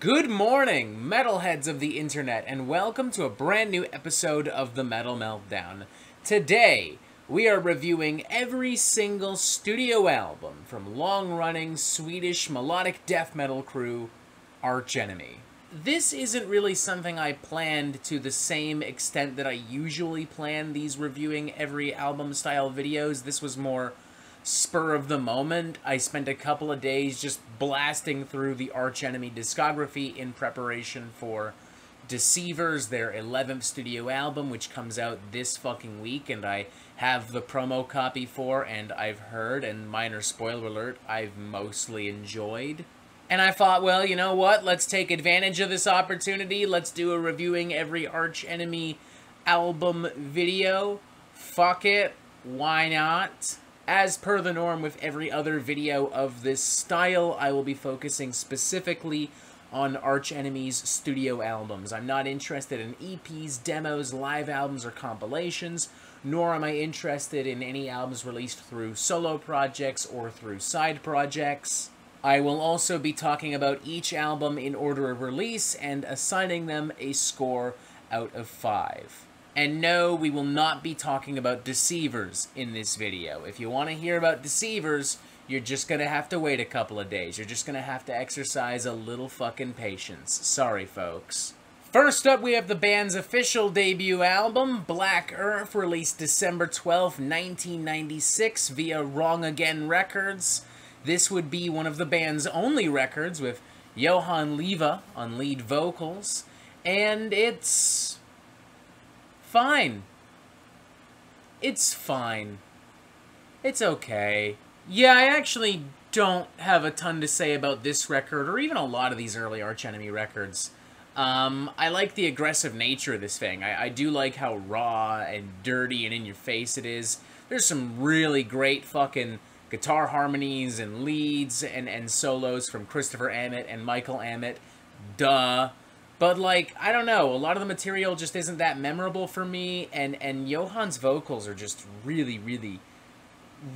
Good morning, metalheads of the internet, and welcome to a brand new episode of the Metal Meltdown. Today, we are reviewing every single studio album from long-running Swedish melodic death metal crew Arch Enemy. This isn't really something I planned to the same extent that I usually plan these reviewing every album style videos. This was more spur of the moment. I spent a couple of days just blasting through the Arch Enemy discography in preparation for Deceivers, their 11th studio album, which comes out this fucking week, and I have the promo copy for, and I've heard, and minor spoiler alert, I've mostly enjoyed. And I thought, well, you know what? Let's take advantage of this opportunity. Let's do a reviewing every Arch Enemy album video. Fuck it. Why not? As per the norm with every other video of this style, I will be focusing specifically on Arch Enemy's studio albums. I'm not interested in EPs, demos, live albums, or compilations, nor am I interested in any albums released through solo projects or through side projects. I will also be talking about each album in order of release and assigning them a score out of 5. And no, we will not be talking about Deceivers in this video. If you want to hear about Deceivers, you're just going to have to wait a couple of days. You're just going to have to exercise a little fucking patience. Sorry, folks. First up, we have the band's official debut album, Black Earth, released December 12, 1996 via Wrong Again Records. This would be one of the band's only records with Johan Liiva on lead vocals, and it's fine. It's fine. It's okay. Yeah, I actually don't have a ton to say about this record, or even a lot of these early Arch Enemy records. Um, I like the aggressive nature of this thing. I, I do like how raw and dirty and in your face it is. There's some really great fucking guitar harmonies and leads and, and solos from Christopher Amott and Michael Amott. Duh. But, like, I don't know, a lot of the material just isn't that memorable for me, and, and Johan's vocals are just really, really,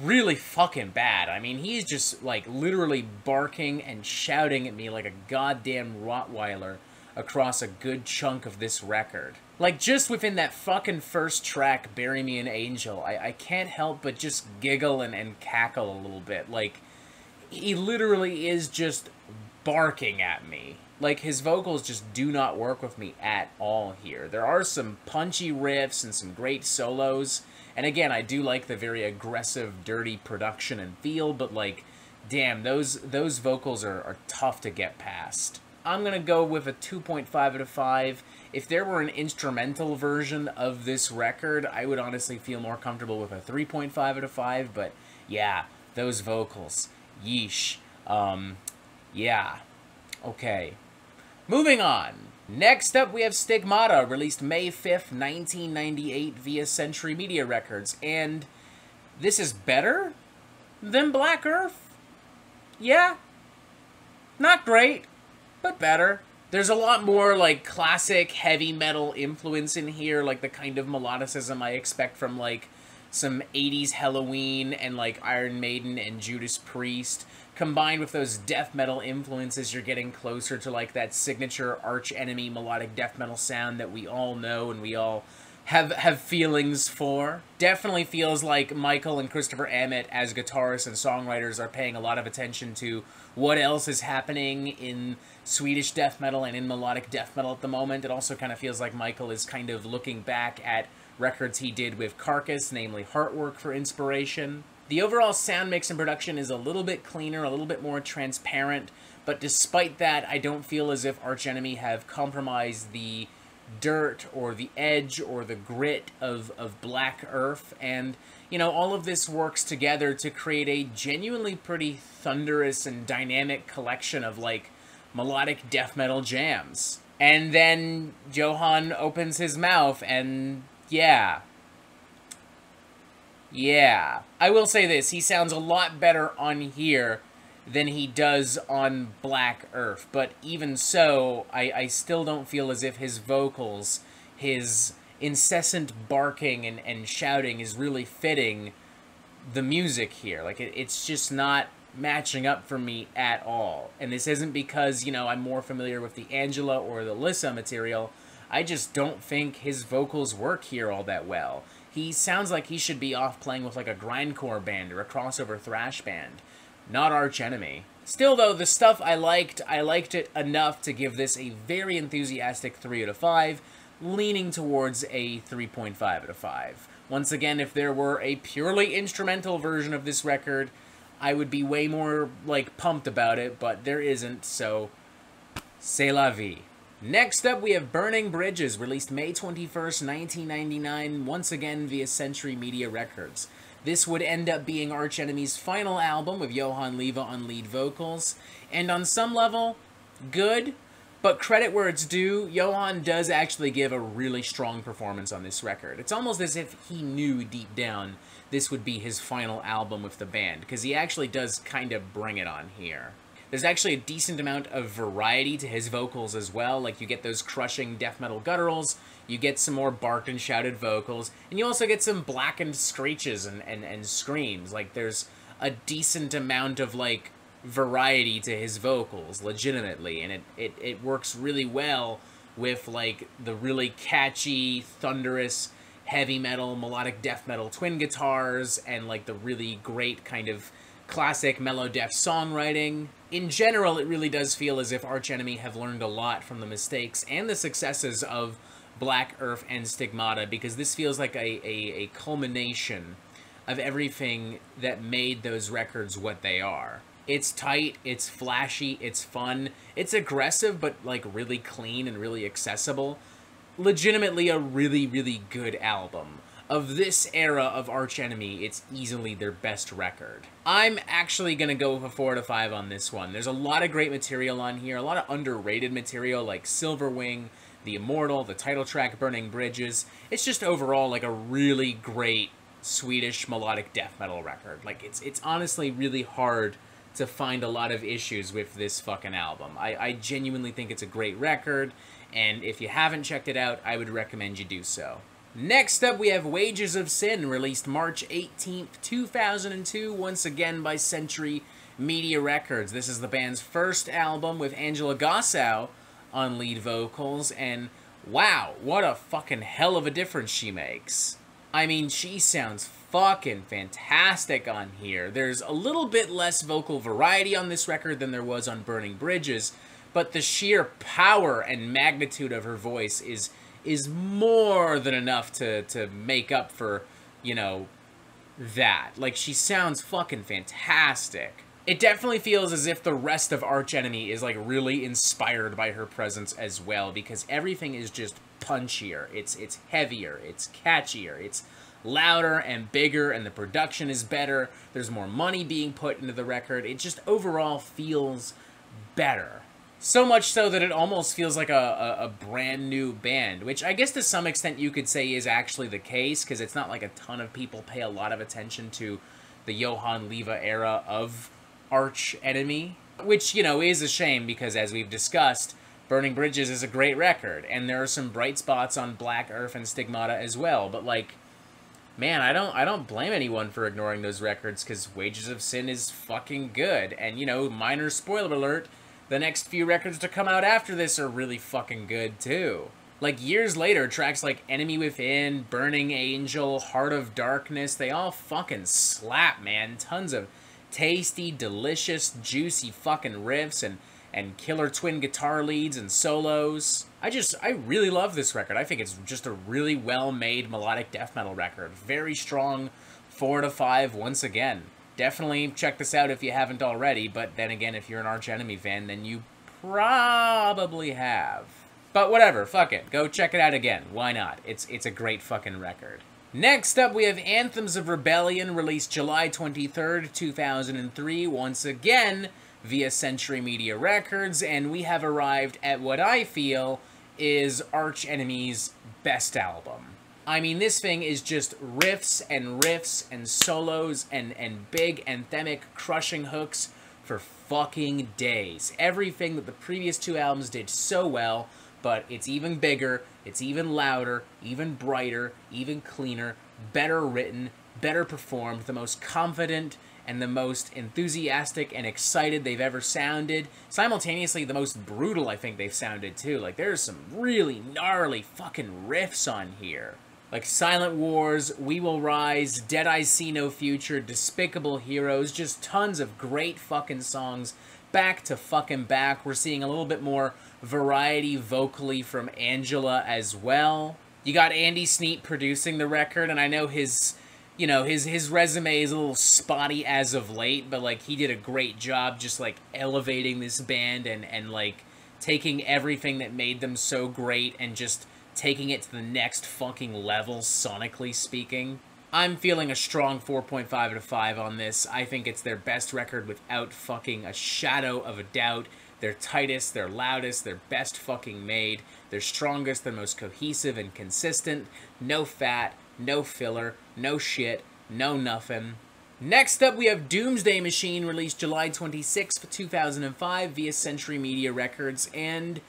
really fucking bad. I mean, he's just, like, literally barking and shouting at me like a goddamn Rottweiler across a good chunk of this record. Like, just within that fucking first track, Bury Me an Angel, I, I can't help but just giggle and, and cackle a little bit. Like, he literally is just barking at me. Like, his vocals just do not work with me at all here. There are some punchy riffs and some great solos. And again, I do like the very aggressive, dirty production and feel, but like, damn, those those vocals are, are tough to get past. I'm going to go with a 2.5 out of 5. If there were an instrumental version of this record, I would honestly feel more comfortable with a 3.5 out of 5, but yeah, those vocals. Yeesh. Um, yeah. Okay. Moving on. Next up, we have Stigmata, released May 5th, 1998 via Century Media Records, and this is better than Black Earth? Yeah. Not great but better. There's a lot more, like, classic heavy metal influence in here, like the kind of melodicism I expect from, like, some 80s Helloween and, like, Iron Maiden and Judas Priest. Combined with those death metal influences, you're getting closer to, like, that signature Arch Enemy melodic death metal sound that we all know and we all have have feelings for. Definitely feels like Michael and Christopher Amott as guitarists and songwriters are paying a lot of attention to what else is happening in Swedish death metal and in melodic death metal at the moment. It also kind of feels like Michael is kind of looking back at records he did with Carcass, namely Heartwork for inspiration. The overall sound mix and production is a little bit cleaner, a little bit more transparent, but despite that, I don't feel as if Arch Enemy have compromised the dirt or the edge or the grit of, of Black Earth. And, you know, all of this works together to create a genuinely pretty thunderous and dynamic collection of, like, melodic death metal jams. And then Johan opens his mouth and, yeah. Yeah. I will say this, he sounds a lot better on here than he does on Black Earth. But even so, I, I still don't feel as if his vocals, his incessant barking and, and shouting is really fitting the music here. Like, it, it's just not matching up for me at all. And this isn't because, you know, I'm more familiar with the Angela or the Lissa material. I just don't think his vocals work here all that well. He sounds like he should be off playing with like a grindcore band or a crossover thrash band, not Arch Enemy. Still though, the stuff I liked, I liked it enough to give this a very enthusiastic 3 out of 5, leaning towards a 3.5 out of 5. Once again, if there were a purely instrumental version of this record, I would be way more, like, pumped about it, but there isn't, so c'est la vie. Next up, we have Burning Bridges, released May 21st, 1999, once again via Century Media Records. This would end up being Arch Enemy's final album with Johan Liiva on lead vocals, and on some level, good, but credit where it's due, Johan does actually give a really strong performance on this record. It's almost as if he knew deep down this would be his final album with the band, because he actually does kind of bring it on here. There's actually a decent amount of variety to his vocals as well, like you get those crushing death metal gutturals, you get some more barked and shouted vocals, and you also get some blackened screeches and, and, and screams. Like there's a decent amount of like variety to his vocals, legitimately, and it, it, it works really well with like the really catchy, thunderous, heavy metal, melodic death metal twin guitars, and like the really great kind of classic mellow melodeath songwriting. In general, it really does feel as if Arch Enemy have learned a lot from the mistakes and the successes of Black Earth and Stigmata, because this feels like a, a, a culmination of everything that made those records what they are. It's tight, it's flashy, it's fun, it's aggressive, but like really clean and really accessible legitimately a really, really good album. Of this era of Arch Enemy, it's easily their best record. I'm actually to go with a 4 to 5 on this one. There's a lot of great material on here, a lot of underrated material like Silverwing, The Immortal, the title track Burning Bridges. It's just overall like a really great Swedish melodic death metal record. Like it's it's honestly really hard to find a lot of issues with this fucking album. I, I genuinely think it's a great record and if you haven't checked it out, I would recommend you do so. Next up, we have Wages of Sin, released March 18th, 2002, once again by Century Media Records. This is the band's first album with Angela Gossow on lead vocals, and wow, what a fucking hell of a difference she makes. I mean, she sounds fucking fantastic on here. There's a little bit less vocal variety on this record than there was on Burning Bridges, but the sheer power and magnitude of her voice is is more than enough to to make up for, you know, that. Like she sounds fucking fantastic. It definitely feels as if the rest of Arch Enemy is like really inspired by her presence as well because everything is just punchier. It's it's heavier, it's catchier, it's louder and bigger and the production is better. There's more money being put into the record. It just overall feels better. So much so that it almost feels like a, a, a, brand new band, which I guess to some extent you could say is actually the case, because it's not like a ton of people pay a lot of attention to the Johan Liiva era of Arch Enemy, which, you know, is a shame because as we've discussed, Burning Bridges is a great record, and there are some bright spots on Black Earth and Stigmata as well, but like, man, I don't I don't blame anyone for ignoring those records because Wages of Sin is fucking good, and you know, minor spoiler alert, the next few records to come out after this are really fucking good too. Like years later, tracks like Enemy Within, Burning Angel, Heart of Darkness, they all fucking slap, man. Tons of tasty, delicious, juicy fucking riffs and and killer twin guitar leads and solos. I just, I really love this record. I think it's just a really well-made melodic death metal record. Very strong, 4 to 5 once again definitely check this out if you haven't already, but then again, if you're an Arch Enemy fan, then you probably have. But whatever, fuck it. Go check it out again. Why not? It's it's a great fucking record. Next up, we have Anthems of Rebellion, released July 23rd, 2003, once again via Century Media Records, and we have arrived at what I feel is Arch Enemy's best album. I mean, this thing is just riffs and riffs and solos and, and big anthemic crushing hooks for fucking days. Everything that the previous two albums did so well, but it's even bigger, it's even louder, even brighter, even cleaner, better written, better performed, the most confident and the most enthusiastic and excited they've ever sounded. Simultaneously, the most brutal I think they've sounded too. Like, there's some really gnarly fucking riffs on here. Like Silent Wars, We Will Rise, Dead Eyes See No Future, Despicable Heroes, just tons of great fucking songs back to fucking back. We're seeing a little bit more variety vocally from Angela as well. You got Andy Sneap producing the record, and I know his you know his his resume is a little spotty as of late but like he did a great job just like elevating this band and and like taking everything that made them so great and just taking it to the next fucking level sonically speaking. I'm feeling a strong 4.5 out of 5 on this. I think it's their best record without fucking a shadow of a doubt. They're tightest they're loudest they're best fucking made. They're strongest they're most cohesive and consistent. No fat no filler, no shit, no nothing. Next up, we have Doomsday Machine, released July 26th, 2005 via Century Media Records, and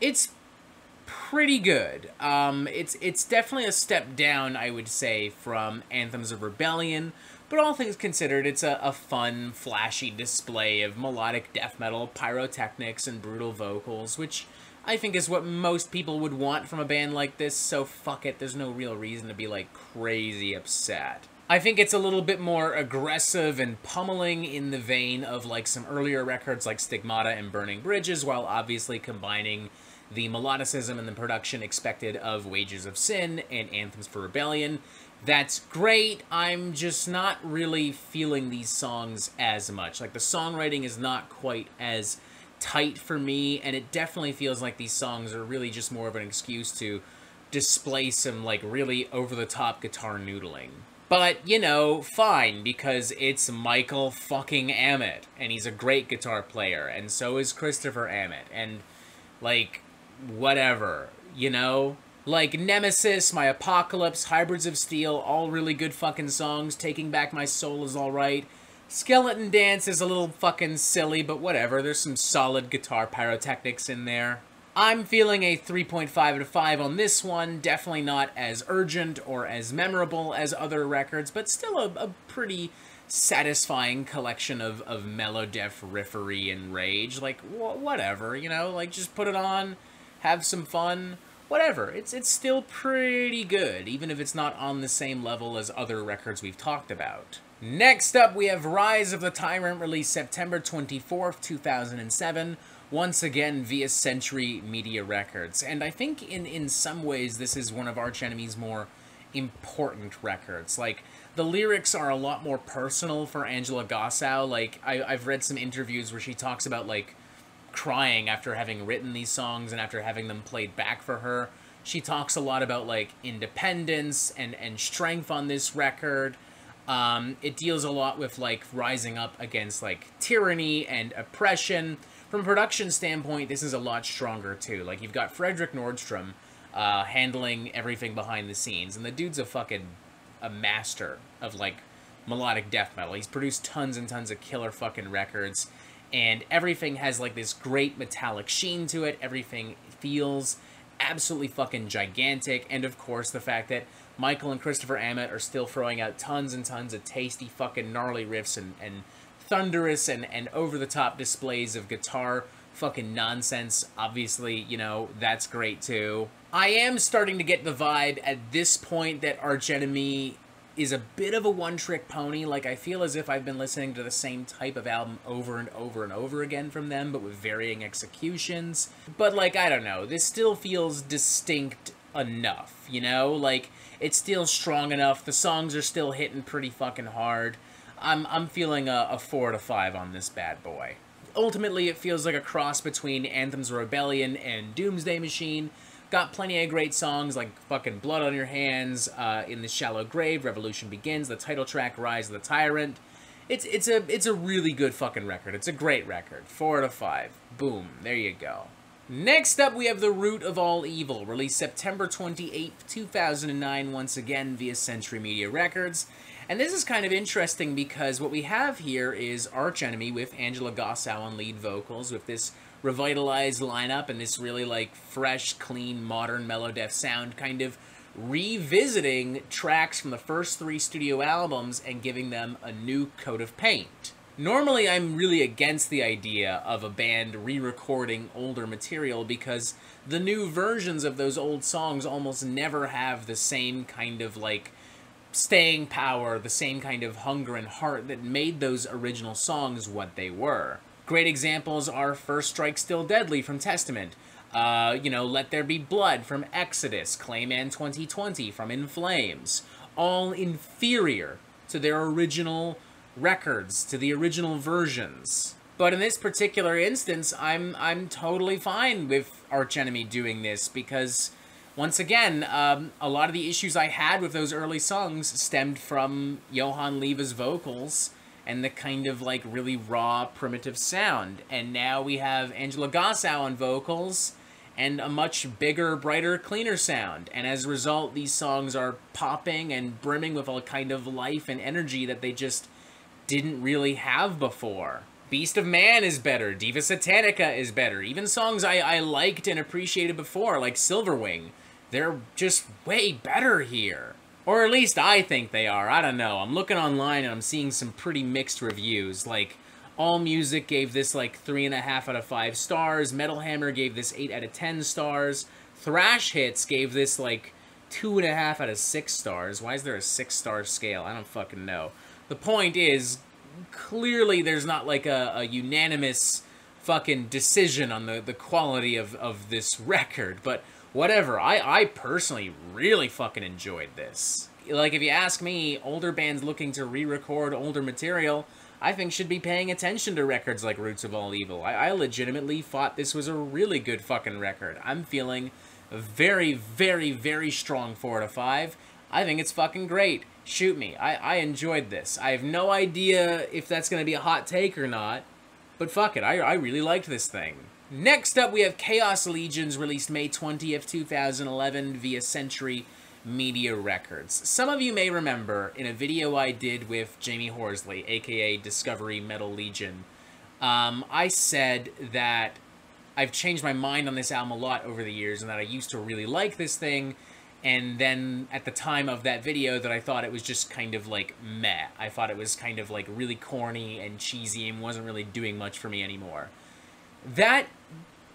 it's pretty good. Um, it's it's definitely a step down, I would say, from Anthems of Rebellion, but all things considered, it's a, a fun, flashy display of melodic death metal, pyrotechnics, and brutal vocals, which I think is what most people would want from a band like this, so fuck it, there's no real reason to be like crazy upset. I think it's a little bit more aggressive and pummeling in the vein of like some earlier records like Stigmata and Burning Bridges, while obviously combining the melodicism and the production expected of Wages of Sin and Anthems for Rebellion. That's great. I'm just not really feeling these songs as much. Like the songwriting is not quite as tight for me, and it definitely feels like these songs are really just more of an excuse to display some like really over the top guitar noodling. But, you know, fine, because it's Michael fucking Amott, and he's a great guitar player, and so is Christopher Amott, and, like, whatever, you know? Like, Nemesis, My Apocalypse, Hybrids of Steel, all really good fucking songs, Taking Back My Soul is alright, Skeleton Dance is a little fucking silly, but whatever. There's some solid guitar pyrotechnics in there. I'm feeling a 3.5 out of 5 on this one. Definitely not as urgent or as memorable as other records, but still a, a pretty satisfying collection of, of melodeath riffery and rage. Like, wh whatever, you know? Like, just put it on, have some fun, whatever. It's, it's still pretty good, even if it's not on the same level as other records we've talked about. Next up, we have Rise of the Tyrant, released September 24th, 2007, once again via Century Media Records. And I think in, in some ways, this is one of Arch Enemy's more important records. Like, the lyrics are a lot more personal for Angela Gossow. Like, I, I've read some interviews where she talks about, like, crying after having written these songs and after having them played back for her. She talks a lot about, like, independence and, and strength on this record um, it deals a lot with like rising up against like tyranny and oppression. From a production standpoint, this is a lot stronger too. Like you've got Frederick Nordstrom uh, handling everything behind the scenes, and the dude's a fucking a master of like melodic death metal. He's produced tons and tons of killer fucking records, and everything has like this great metallic sheen to it. Everything feels absolutely fucking gigantic, and of course the fact that Michael and Christopher Amott are still throwing out tons and tons of tasty fucking gnarly riffs and, and thunderous and, and over-the-top displays of guitar fucking nonsense. Obviously, you know, that's great too. I am starting to get the vibe at this point that Arch Enemy is a bit of a one-trick pony. Like, I feel as if I've been listening to the same type of album over and over and over again from them, but with varying executions. But, like, I don't know. This still feels distinct enough, you know? Like, it's still strong enough. The songs are still hitting pretty fucking hard. I'm, I'm feeling a, a 4 to 5 on this bad boy. Ultimately, it feels like a cross between Anthem's Rebellion and Doomsday Machine. Got plenty of great songs like fucking Blood on Your Hands, uh, In the Shallow Grave, Revolution Begins, the title track Rise of the Tyrant. It's it's a it's a really good fucking record. It's a great record. Four out of five. Boom. There you go. Next up, we have The Root of All Evil, released September 28, 2009, once again via Century Media Records. And this is kind of interesting because what we have here is Arch Enemy with Angela Gossow on lead vocals with this revitalized lineup and this really like fresh, clean, modern melodeath sound kind of revisiting tracks from the first three studio albums and giving them a new coat of paint. Normally, I'm really against the idea of a band re recording older material because the new versions of those old songs almost never have the same kind of like staying power, the same kind of hunger and heart that made those original songs what they were. Great examples are First Strike Still Deadly from Testament, uh, you know, Let There Be Blood from Exodus, Clayman 2020 from In Flames, all inferior to their original records, to the original versions. But in this particular instance, I'm I'm totally fine with Arch Enemy doing this because once again, um, a lot of the issues I had with those early songs stemmed from Johan Liiva's vocals and the kind of like really raw, primitive sound. And now we have Angela Gossow on vocals and a much bigger, brighter, cleaner sound. And as a result, these songs are popping and brimming with a kind of life and energy that they just didn't really have before. Beast of Man is better, Diva Satanica is better, even songs I, I liked and appreciated before, like Silverwing, they're just way better here. Or at least I think they are, I don't know. I'm looking online and I'm seeing some pretty mixed reviews, like all Music gave this like 3.5 out of 5 stars. Metal Hammer gave this 8 out of 10 stars. Thrash Hits gave this like 2.5 out of 6 stars. Why is there a 6 star scale? I don't fucking know. The point is, clearly there's not like a, a unanimous fucking decision on the, the quality of, of this record, but whatever. I, I personally really fucking enjoyed this. Like, if you ask me, older bands looking to re-record older material, I think should be paying attention to records like Roots of All Evil. I, I legitimately thought this was a really good fucking record. I'm feeling a very, very, very strong 4 to 5. I think it's fucking great shoot me. I, I enjoyed this. I have no idea if that's going to be a hot take or not, but fuck it. I, I really liked this thing. Next up, we have Khaos Legions, released May 20th, 2011 via Century Media Records. Some of you may remember in a video I did with Jamie Horsley, aka Discovery Metal Legion, um, I said that I've changed my mind on this album a lot over the years and that I used to really like this thing, and then at the time of that video that I thought it was just kind of like meh. I thought it was kind of like really corny and cheesy and wasn't really doing much for me anymore. That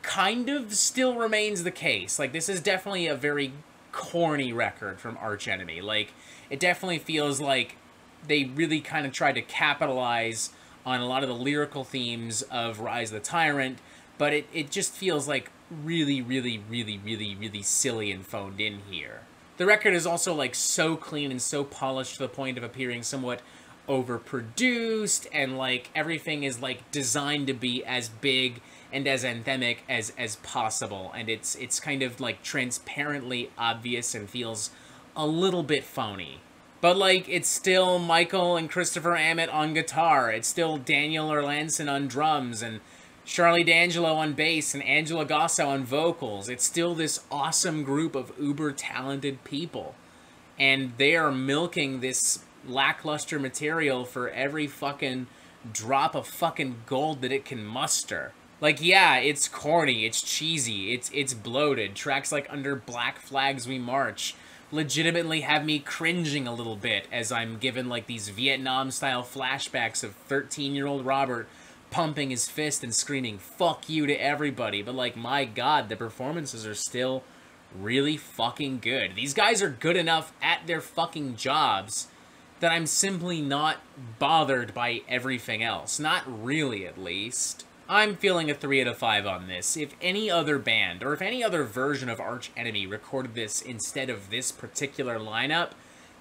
kind of still remains the case. Like this is definitely a very corny record from Arch Enemy. Like it definitely feels like they really kind of tried to capitalize on a lot of the lyrical themes of Rise of the Tyrant, but it, it just feels like really, really, really, really, really silly and phoned in here. The record is also like so clean and so polished to the point of appearing somewhat overproduced and like everything is like designed to be as big and as anthemic as as possible. And it's it's kind of like transparently obvious and feels a little bit phony. But like it's still Michael and Christopher Amott on guitar. It's still Daniel Erlandsson on drums and Sharlee D'Angelo on bass and Angela Gossow on vocals. It's still this awesome group of uber talented people. And they are milking this lackluster material for every fucking drop of fucking gold that it can muster. Like, yeah, it's corny, it's cheesy, it's it's bloated. Tracks like Under Black Flags We March legitimately have me cringing a little bit as I'm given like these Vietnam style flashbacks of 13 year old Robert pumping his fist and screaming fuck you to everybody. But like my god the performances are still really fucking good. These guys are good enough at their fucking jobs that I'm simply not bothered by everything else. Not really at least. I'm feeling a 3 out of 5 on this. If any other band, or if any other version of Arch Enemy recorded this instead of this particular lineup,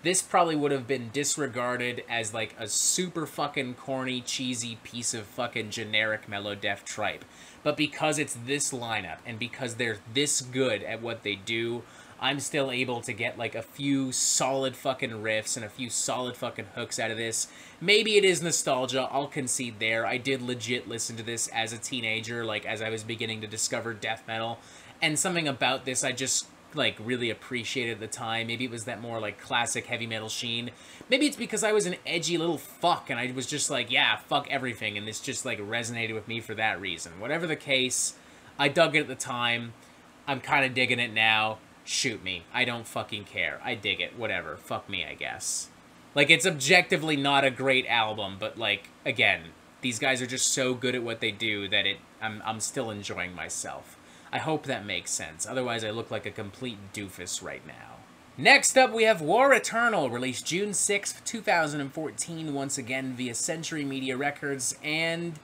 this probably would have been disregarded as like a super fucking corny, cheesy piece of fucking generic mellow melodeath tripe. But because it's this lineup and because they're this good at what they do, I'm still able to get like a few solid fucking riffs and a few solid fucking hooks out of this. Maybe it is nostalgia, I'll concede there. I did legit listen to this as a teenager, like as I was beginning to discover death metal. And something about this I just like really appreciated at the time. Maybe it was that more like classic heavy metal sheen. Maybe it's because I was an edgy little fuck and I was just like, yeah, fuck everything, and this just like resonated with me for that reason. Whatever the case, I dug it at the time. I'm kind of digging it now. shoot me. I don't fucking care. I dig it. Whatever. Fuck me, I guess. Like, it's objectively not a great album, but, like, again, these guys are just so good at what they do that it I'm, I'm still enjoying myself. I hope that makes sense. Otherwise, I look like a complete doofus right now. Next up, we have War Eternal, released June 6th, 2014, once again via Century Media Records, and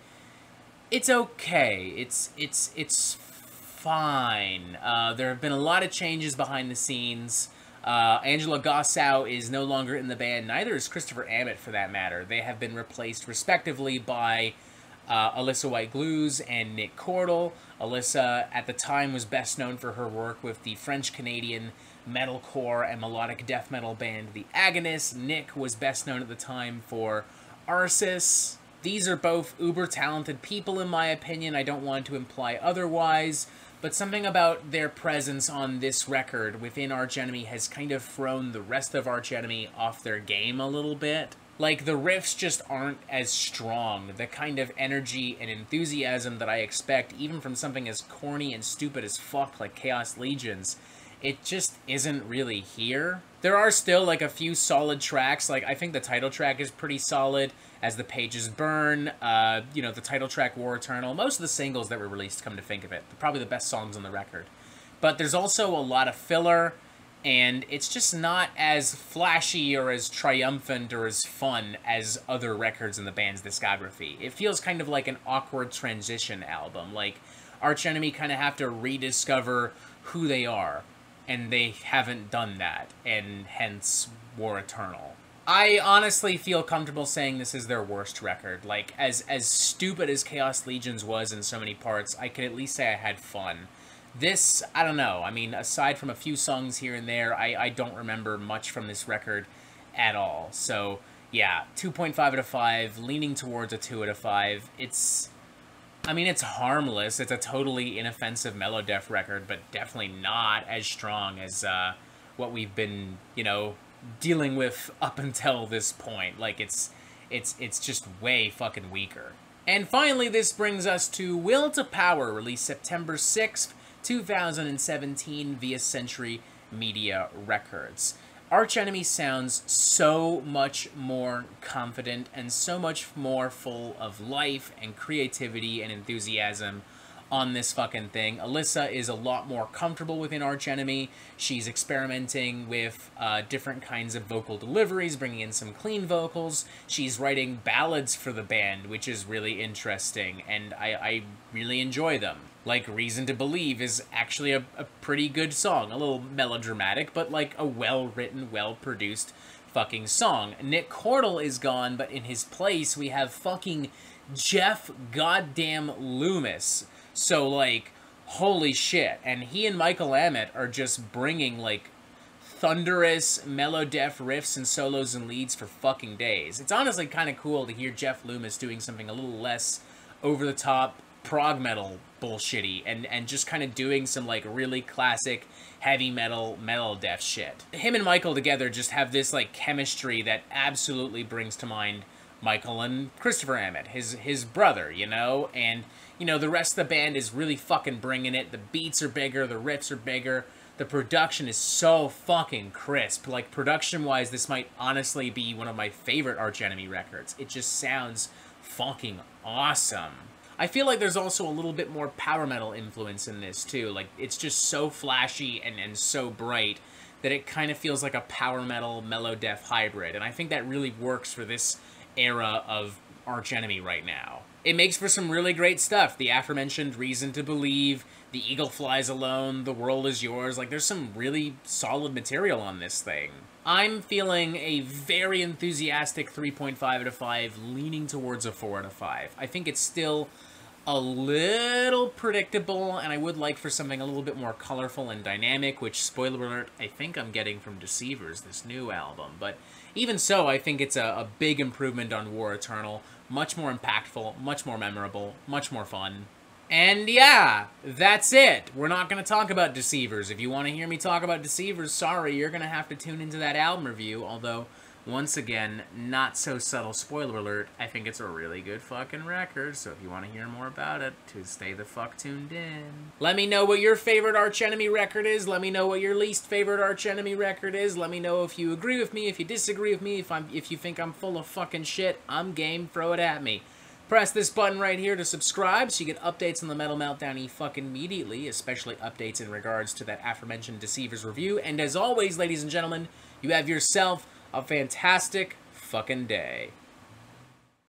it's okay. It's it's it's fine. Uh, there have been a lot of changes behind the scenes. Uh, Angela Gossow is no longer in the band. Neither is Christopher Amott, for that matter. They have been replaced, respectively, by uh, Alissa White-Gluz and Nick Cordle. Alissa, at the time, was best known for her work with the French-Canadian metalcore and melodic death metal band The Agonists. Nick was best known at the time for Arsis. These are both uber talented people, in my opinion. I don't want to imply otherwise, but something about their presence on this record within Arch Enemy has kind of thrown the rest of Arch Enemy off their game a little bit. Like, the riffs just aren't as strong. The kind of energy and enthusiasm that I expect, even from something as corny and stupid as fuck like Khaos Legions, it just isn't really here. There are still like a few solid tracks. Like I think the title track is pretty solid. As the pages burn, uh, you know the title track War Eternal. Most of the singles that were released, come to think of it, probably the best songs on the record. But there's also a lot of filler, and it's just not as flashy or as triumphant or as fun as other records in the band's discography. It feels kind of like an awkward transition album. Like Arch Enemy kind of have to rediscover who they are and they haven't done that, and hence War Eternal. I honestly feel comfortable saying this is their worst record. Like, as as stupid as Khaos Legions was in so many parts, I can at least say I had fun. This, I don't know. I mean, aside from a few songs here and there, I, I don't remember much from this record at all. So, yeah, 2.5 out of 5, leaning towards a 2 out of 5. It's I mean, it's harmless. It's a totally inoffensive Melodeath record, but definitely not as strong as uh, what we've been, you know, dealing with up until this point. Like, it's, it's, it's just way fucking weaker. And finally, this brings us to Will to Power, released September 6th, 2017 via Century Media Records. Arch Enemy sounds so much more confident and so much more full of life and creativity and enthusiasm on this fucking thing. Alissa is a lot more comfortable within Arch Enemy. She's experimenting with uh, different kinds of vocal deliveries, bringing in some clean vocals. She's writing ballads for the band, which is really interesting, and I, I really enjoy them like Reason to Believe is actually a, a pretty good song. A little melodramatic, but like a well-written, well-produced fucking song. Nick Cordle is gone, but in his place we have fucking Jeff goddamn Loomis. So like, holy shit. And he and Michael Amott are just bringing like thunderous melodeath riffs and solos and leads for fucking days. It's honestly kind of cool to hear Jeff Loomis doing something a little less over the top prog metal bullshitty and and just kind of doing some like really classic heavy metal metal death shit. Him and Michael together just have this like chemistry that absolutely brings to mind Michael and Christopher Amott, his his brother, you know, and you know the rest of the band is really fucking bringing it. The beats are bigger, the riffs are bigger. The production is so fucking crisp. Like production wise, this might honestly be one of my favorite Arch Enemy records. It just sounds fucking awesome. I feel like there's also a little bit more power metal influence in this too. Like it's just so flashy and, and so bright that it kind of feels like a power metal melodeath hybrid. And I think that really works for this era of Arch Enemy right now. It makes for some really great stuff. The aforementioned Reason to Believe, The Eagle Flies Alone, The World Is Yours. Like, there's some really solid material on this thing. I'm feeling a very enthusiastic 3.5 out of 5, leaning towards a 4 out of 5. I think it's still a little predictable, and I would like for something a little bit more colorful and dynamic, which, spoiler alert, I think I'm getting from Deceivers, this new album. But even so, I think it's a, a big improvement on War Eternal. Much more impactful, much more memorable, much more fun. And yeah, that's it. We're not going to talk about Deceivers. If you want to hear me talk about Deceivers, sorry, you're going to have to tune into that album review, although Once again, not so subtle spoiler alert. I think it's a really good fucking record, so if you want to hear more about it, to stay the fuck tuned in. Let me know what your favorite Arch Enemy record is. Let me know what your least favorite Arch Enemy record is. Let me know if you agree with me, if you disagree with me, if I'm if you think I'm full of fucking shit. I'm game, throw it at me. Press this button right here to subscribe so you get updates on the Metal Meltdown e fucking immediately, especially updates in regards to that aforementioned Deceivers review. And as always, ladies and gentlemen, you have yourself a fantastic fucking day.